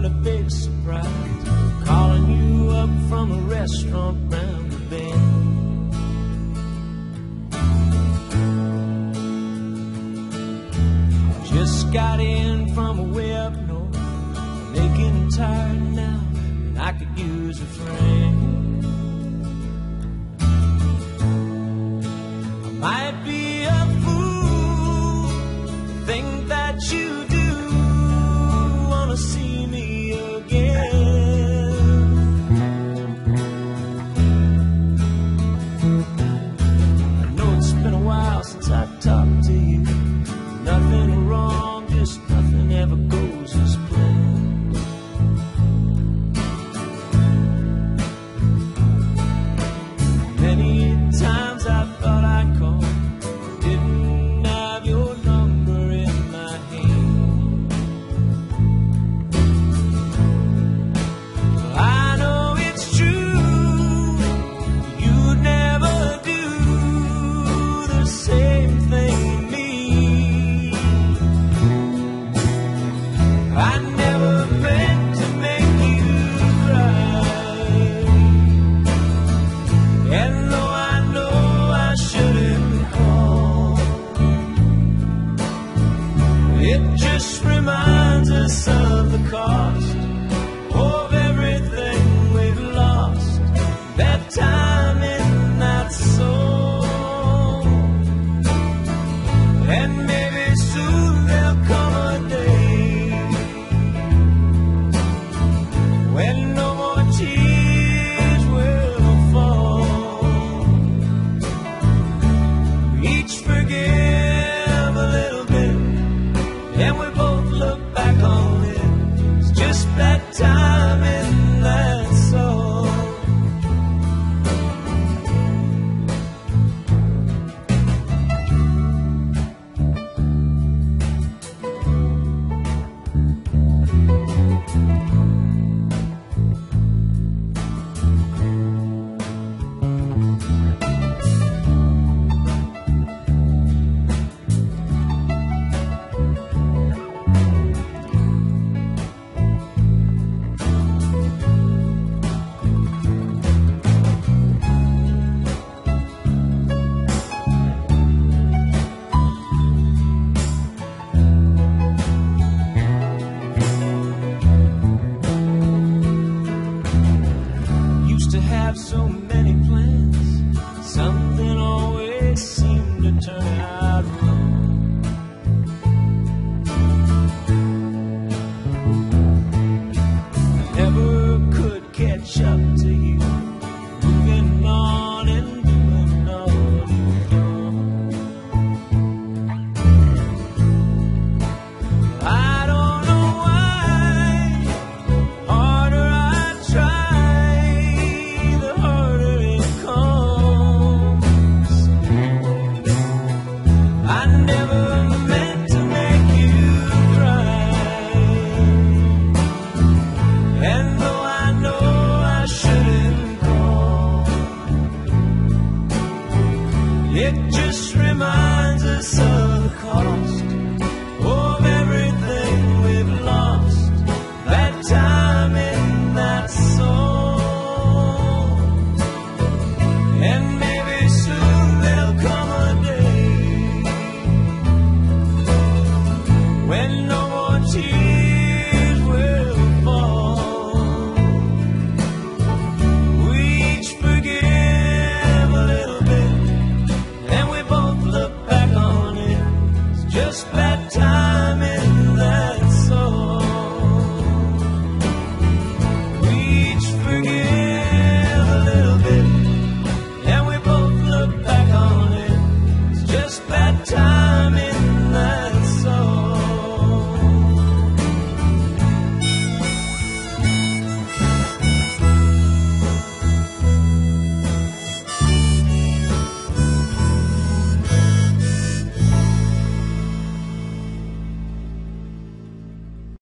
what a big surprise. Calling you up from a restaurant round the bend. Just got in from a way up north. I'm tired now, and I could use a friend. Nothing ever reminds us of the cost of everything we've lost. That time in that song. And maybe soon there'll come a day when no more tears.